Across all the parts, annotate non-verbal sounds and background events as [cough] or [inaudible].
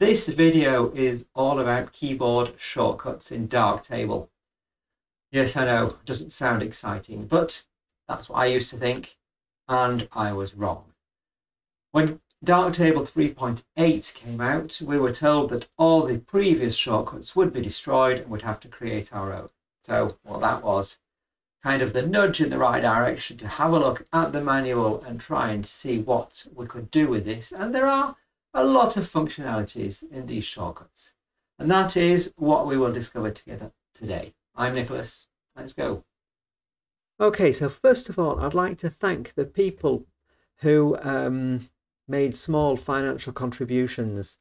This video is all about keyboard shortcuts in Darktable. Yes, I know, doesn't sound exciting, but that's what I used to think, and I was wrong. When Darktable 3.8 came out, we were told that all the previous shortcuts would be destroyed and we'd have to create our own. So, well, that was kind of the nudge in the right direction to have a look at the manual and try and see what we could do with this. And there are a lot of functionalities in these shortcuts. And that is what we will discover together today. I'm Nicholas. Let's go. Okay, so first of all, I'd like to thank the people who um, made small financial contributions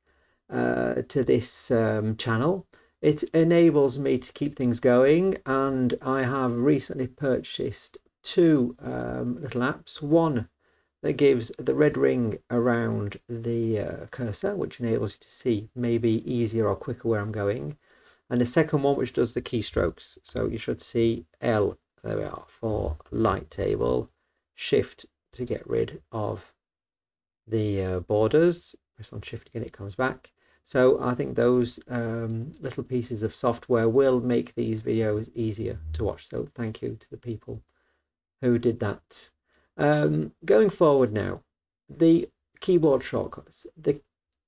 uh, to this um, channel. It enables me to keep things going and I have recently purchased two um, little apps. One that gives the red ring around the uh, cursor, which enables you to see maybe easier or quicker where I'm going. And the second one, which does the keystrokes. So you should see L, there we are, for light table, shift to get rid of the uh, borders. Press on shift again, it comes back. So I think those um, little pieces of software will make these videos easier to watch. So thank you to the people who did that. Um, going forward now, the keyboard shortcuts. The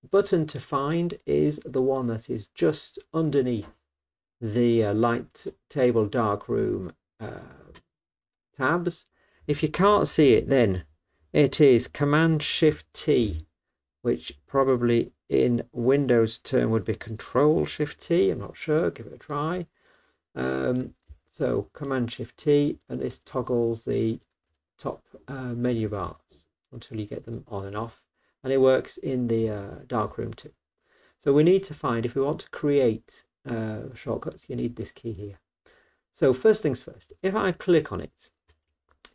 button to find is the one that is just underneath the uh, light table darkroom uh, tabs. If you can't see it then it is Command Shift T which probably in Windows term would be Control Shift T. I'm not sure. Give it a try. Um, so Command Shift T, and this toggles the top uh, menu bars until you get them on and off, and it works in the uh, darkroom too. So we need to find if we want to create uh, shortcuts, you need this key here. So first things first, if I click on it,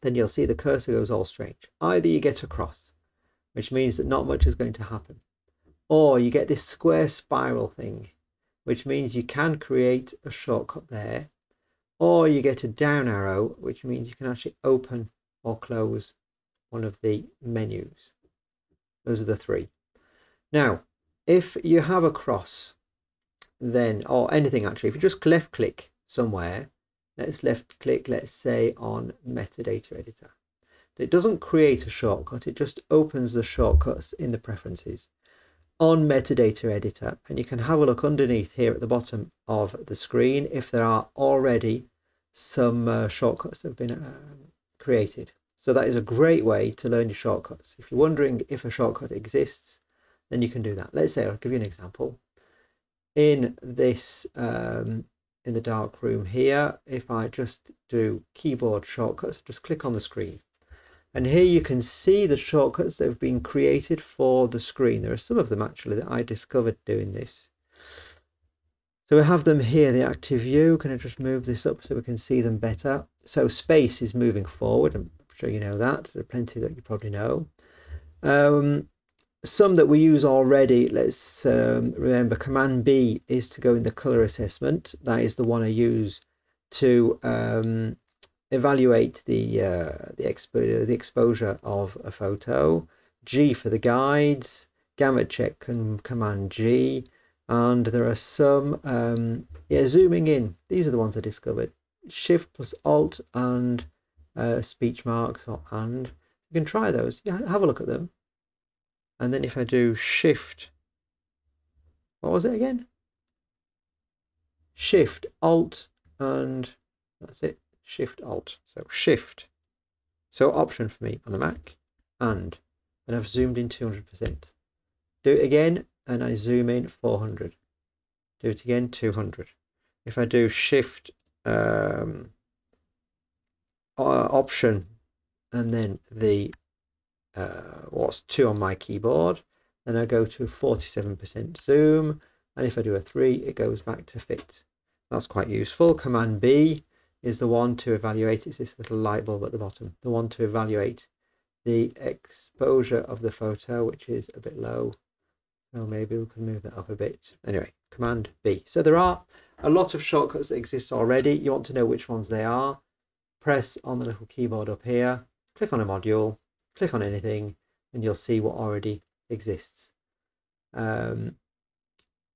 then you'll see the cursor goes all strange. Either you get across which means that not much is going to happen. Or you get this square spiral thing, which means you can create a shortcut there. Or you get a down arrow, which means you can actually open or close one of the menus. Those are the three. Now, if you have a cross, then, or anything actually, if you just left click somewhere, let's left click, let's say on metadata editor. It doesn't create a shortcut, it just opens the shortcuts in the preferences on metadata editor and you can have a look underneath here at the bottom of the screen if there are already some uh, shortcuts that have been uh, created. So that is a great way to learn your shortcuts. If you're wondering if a shortcut exists, then you can do that. Let's say, I'll give you an example. In this, um, in the dark room here, if I just do keyboard shortcuts, just click on the screen and here you can see the shortcuts that have been created for the screen. There are some of them actually that I discovered doing this. So we have them here, the active view. Can I just move this up so we can see them better? So space is moving forward. I'm sure you know that. There are plenty that you probably know. Um, some that we use already, let's um, remember Command B is to go in the color assessment. That is the one I use to um, evaluate the uh, the, expo the exposure of a photo, G for the guides, Gamma check can command G, and there are some um, yeah zooming in. These are the ones I discovered. Shift plus Alt and uh, speech marks or and you can try those. Yeah, have a look at them. And then if I do Shift, what was it again? Shift Alt and that's it Shift Alt. So Shift. So Option for me on the Mac. And. And I've zoomed in 200%. Do it again and I zoom in 400. Do it again 200. If I do Shift um, uh, Option and then the uh, what's 2 on my keyboard, then I go to 47% zoom and if I do a 3 it goes back to fit. That's quite useful. Command B is the one to evaluate, it's this little light bulb at the bottom, the one to evaluate the exposure of the photo, which is a bit low. So maybe we can move that up a bit. Anyway, Command B. So there are a lot of shortcuts that exist already. You want to know which ones they are. Press on the little keyboard up here, click on a module, click on anything, and you'll see what already exists. Um,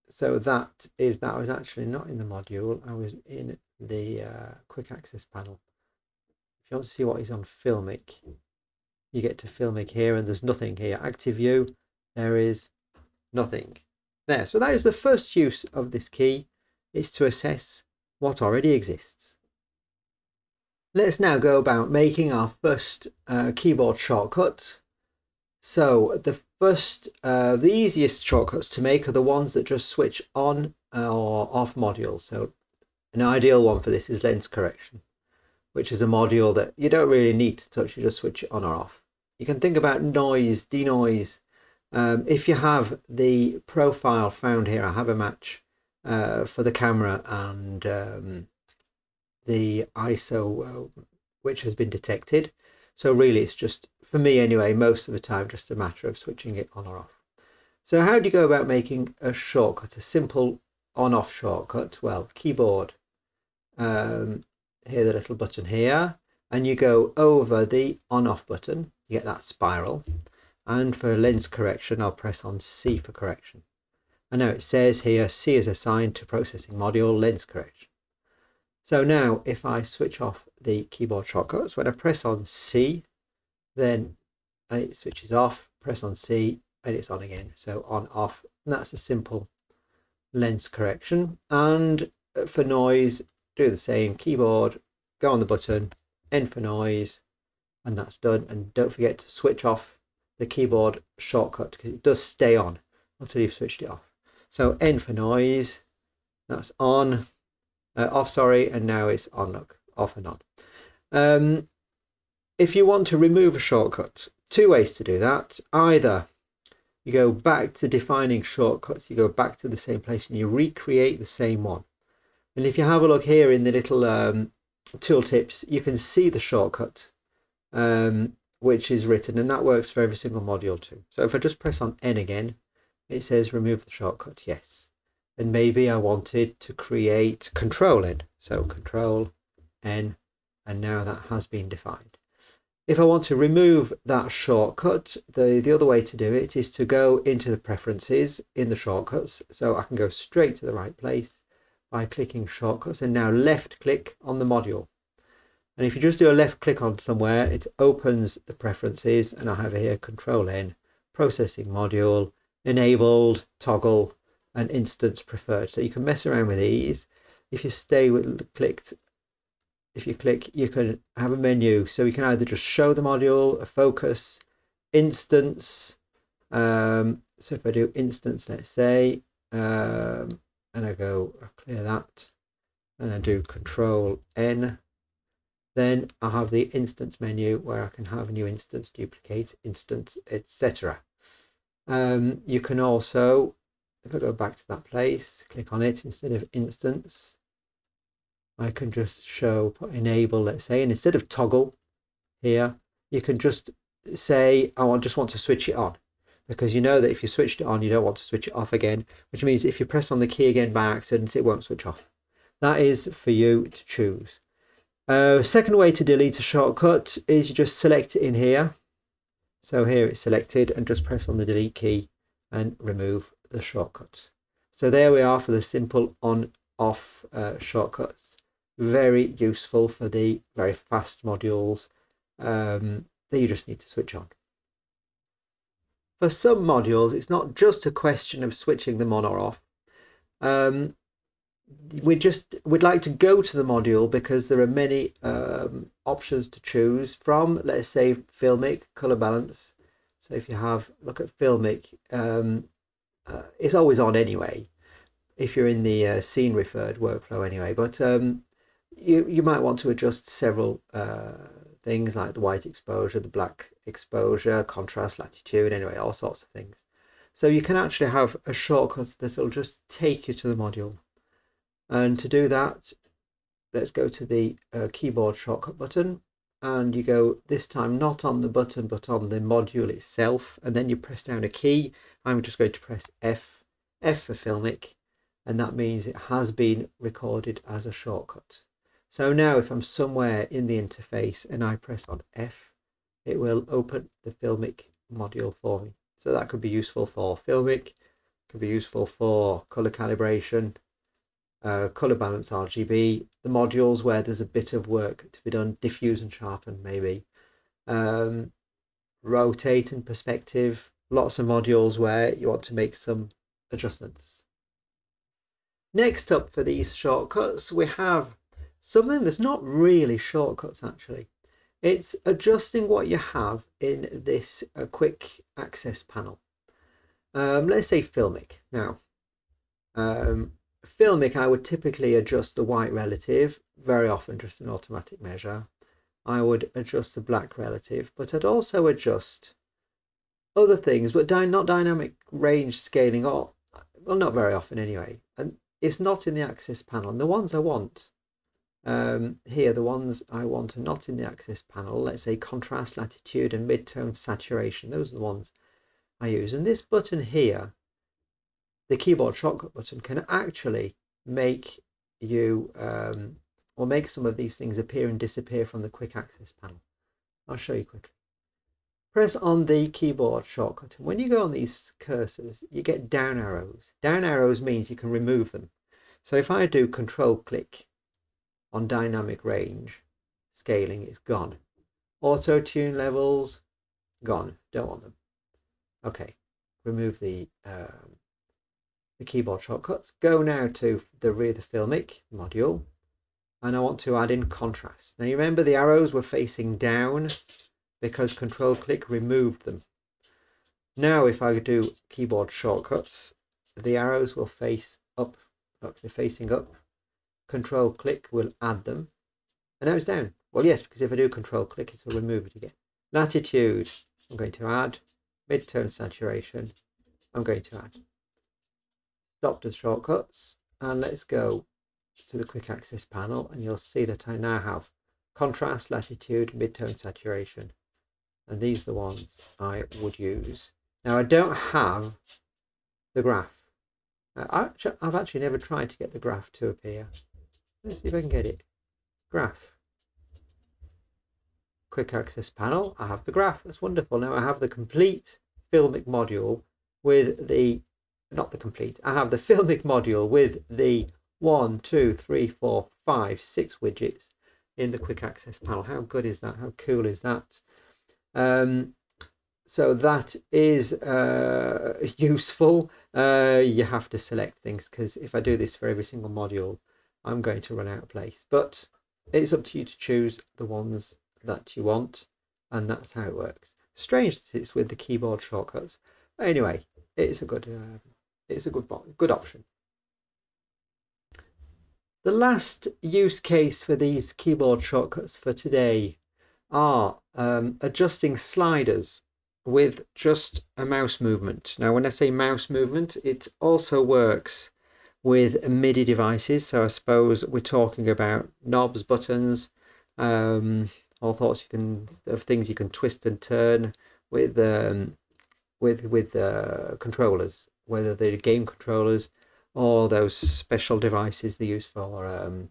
so that is that was actually not in the module. I was in the uh, quick access panel. If you want to see what is on Filmic, you get to Filmic here and there's nothing here. Active View, there is nothing there. So that is the first use of this key, is to assess what already exists. Let's now go about making our first uh, keyboard shortcut. So the first, uh, the easiest shortcuts to make are the ones that just switch on or off modules. So an ideal one for this is lens correction, which is a module that you don't really need to touch, you just switch it on or off. You can think about noise, denoise. Um, if you have the profile found here, I have a match uh, for the camera and um, the ISO uh, which has been detected. So really it's just, for me anyway, most of the time just a matter of switching it on or off. So how do you go about making a shortcut, a simple on-off shortcut? Well, keyboard, um, here the little button here, and you go over the on-off button, you get that spiral. And for lens correction, I'll press on C for correction. And now it says here, C is assigned to processing module lens correction. So now if I switch off the keyboard shortcuts, when I press on C, then it switches off, press on C, and it's on again. So on, off, and that's a simple lens correction. And for noise, do the same, keyboard, go on the button, N for noise, and that's done. And don't forget to switch off the keyboard shortcut because it does stay on until you've switched it off. So N for noise, that's on, uh, off, sorry, and now it's on, look, off and on. Um, if you want to remove a shortcut, two ways to do that. Either you go back to defining shortcuts, you go back to the same place and you recreate the same one. And if you have a look here in the little um, tooltips, you can see the shortcut um, which is written and that works for every single module too. So if I just press on N again, it says remove the shortcut, yes and maybe I wanted to create control N. So control N, and now that has been defined. If I want to remove that shortcut, the, the other way to do it is to go into the preferences in the shortcuts. So I can go straight to the right place by clicking shortcuts and now left click on the module. And if you just do a left click on somewhere, it opens the preferences and I have here control N, processing module, enabled, toggle, and instance preferred. So you can mess around with these. If you stay with clicked, if you click, you can have a menu. So we can either just show the module, a focus, instance. Um, so if I do instance, let's say, um, and I go I'll clear that, and I do control N, then I have the instance menu where I can have a new instance, duplicate instance, etc. Um, you can also if I go back to that place, click on it instead of instance, I can just show, enable, let's say, and instead of toggle here, you can just say, oh, I just want to switch it on. Because you know that if you switched it on, you don't want to switch it off again, which means if you press on the key again by accident, it won't switch off. That is for you to choose. Uh, second way to delete a shortcut is you just select it in here. So here it's selected and just press on the delete key and remove the shortcuts. So there we are for the simple on-off uh, shortcuts. Very useful for the very fast modules um, that you just need to switch on. For some modules, it's not just a question of switching them on or off. Um, we just we'd like to go to the module because there are many um, options to choose from. Let's say Filmic color balance. So if you have look at Filmic, um, uh, it's always on anyway if you're in the uh, scene referred workflow anyway but um, you you might want to adjust several uh, things like the white exposure the black exposure contrast latitude anyway all sorts of things so you can actually have a shortcut that will just take you to the module and to do that let's go to the uh, keyboard shortcut button. And you go this time not on the button but on the module itself. And then you press down a key. I'm just going to press F F for filmic. And that means it has been recorded as a shortcut. So now if I'm somewhere in the interface and I press on F it will open the filmic module for me. So that could be useful for filmic Could be useful for color calibration, uh, color balance RGB, the modules where there's a bit of work to be done, diffuse and sharpen maybe, um, rotate and perspective, lots of modules where you want to make some adjustments. Next up for these shortcuts, we have something that's not really shortcuts actually. It's adjusting what you have in this uh, quick access panel. Um, let's say Filmic. Now, um, Filmic, I would typically adjust the white relative, very often just an automatic measure. I would adjust the black relative, but I'd also adjust other things, but dy not dynamic range scaling, or well, not very often anyway. And it's not in the access panel. And the ones I want um, here, the ones I want are not in the access panel. Let's say contrast, latitude, and midtone saturation. Those are the ones I use. And this button here, the keyboard shortcut button, can actually make you um, or make some of these things appear and disappear from the quick access panel. I'll show you quickly. Press on the keyboard shortcut. When you go on these cursors, you get down arrows. Down arrows means you can remove them. So if I do control click on dynamic range, scaling is gone. Auto tune levels, gone. Don't want them. Okay, remove the um, the keyboard shortcuts. Go now to the rear the filmic module and I want to add in contrast. Now you remember the arrows were facing down because control click removed them. Now if I do keyboard shortcuts, the arrows will face up, they're facing up. Control click will add them. And now it's down. Well, yes, because if I do control click, it will remove it again. Latitude, I'm going to add. Midtone saturation, I'm going to add. The shortcuts and let's go to the quick access panel and you'll see that I now have contrast, latitude, midtone saturation and these are the ones I would use. Now I don't have the graph. Uh, I've actually never tried to get the graph to appear. Let's see if I can get it. Graph. Quick access panel. I have the graph. That's wonderful. Now I have the complete filmic module with the, not the complete, I have the [laughs] filmic module with the one, two, three, four, five, six widgets in the quick access panel. How good is that? How cool is that? Um, so that is uh, [laughs] useful. Uh, you have to select things because if I do this for every single module, I'm going to run out of place. But it's up to you to choose the ones that you want, and that's how it works. Strange that it's with the keyboard shortcuts. Anyway, it's a good, uh, it's a good, good option. The last use case for these keyboard shortcuts for today are um, adjusting sliders with just a mouse movement. Now, when I say mouse movement, it also works with MIDI devices. So I suppose we're talking about knobs, buttons, um, all sorts you can of things you can twist and turn with um, with with uh, controllers, whether they're game controllers or those special devices they use for um,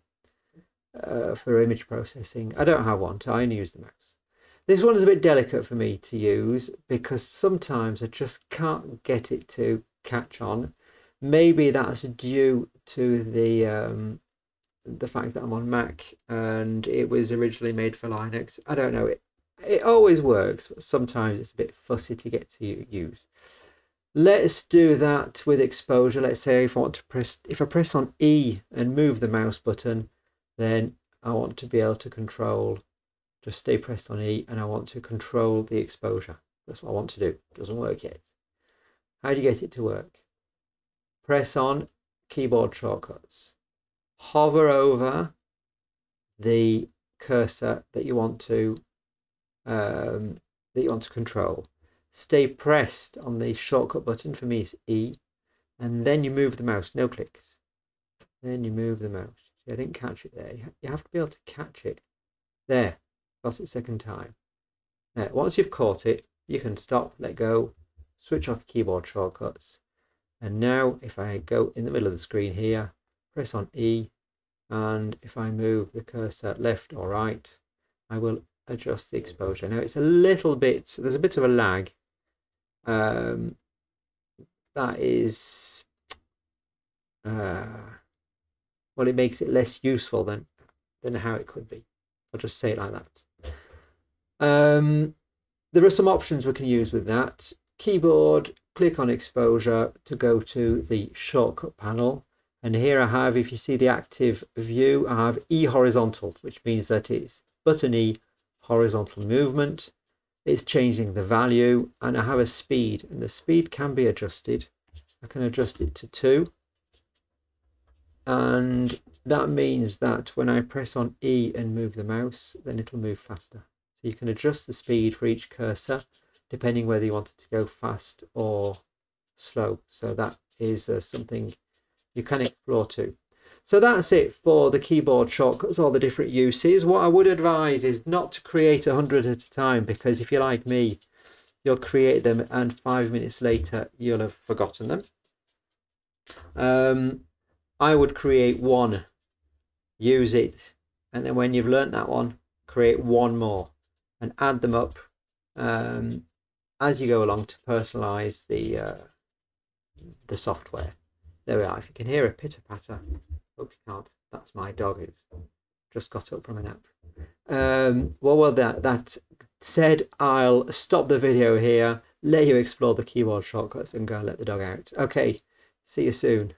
uh, for image processing. I don't have one, I only use the mouse. This one is a bit delicate for me to use because sometimes I just can't get it to catch on. Maybe that's due to the um, the fact that I'm on Mac and it was originally made for Linux. I don't know. It it always works, but sometimes it's a bit fussy to get to use. Let's do that with exposure. Let's say if I want to press, if I press on E and move the mouse button, then I want to be able to control just stay pressed on E and I want to control the exposure. That's what I want to do. It doesn't work yet. How do you get it to work? Press on keyboard shortcuts. Hover over the cursor that you want to um, that you want to control. Stay pressed on the shortcut button. For me, it's E, and then you move the mouse. No clicks. Then you move the mouse. See, I didn't catch it there. You have to be able to catch it. There. Got it second time. Now, once you've caught it, you can stop, let go, switch off keyboard shortcuts. And now if I go in the middle of the screen here, press on E, and if I move the cursor left or right, I will adjust the exposure. Now it's a little bit, there's a bit of a lag. Um, that is uh, well, it makes it less useful than than how it could be. I'll just say it like that. Um, there are some options we can use with that. Keyboard, click on exposure to go to the shortcut panel. And here I have, if you see the active view, I have E horizontal, which means that it's button E horizontal movement. It's changing the value and I have a speed and the speed can be adjusted. I can adjust it to two. And that means that when I press on E and move the mouse, then it'll move faster. So you can adjust the speed for each cursor depending whether you want it to go fast or slow. So that is uh, something you can explore too. So that's it for the keyboard shortcuts, all the different uses. What I would advise is not to create a hundred at a time because if you're like me, you'll create them and five minutes later you'll have forgotten them. Um, I would create one, use it, and then when you've learnt that one, create one more and add them up um, as you go along to personalize the uh, the software. There we are. If you can hear a pitter patter, hope you can't. That's my dog who's just got up from a nap. Um, well, well, that that said, I'll stop the video here, let you explore the keyboard shortcuts, and go let the dog out. Okay, see you soon.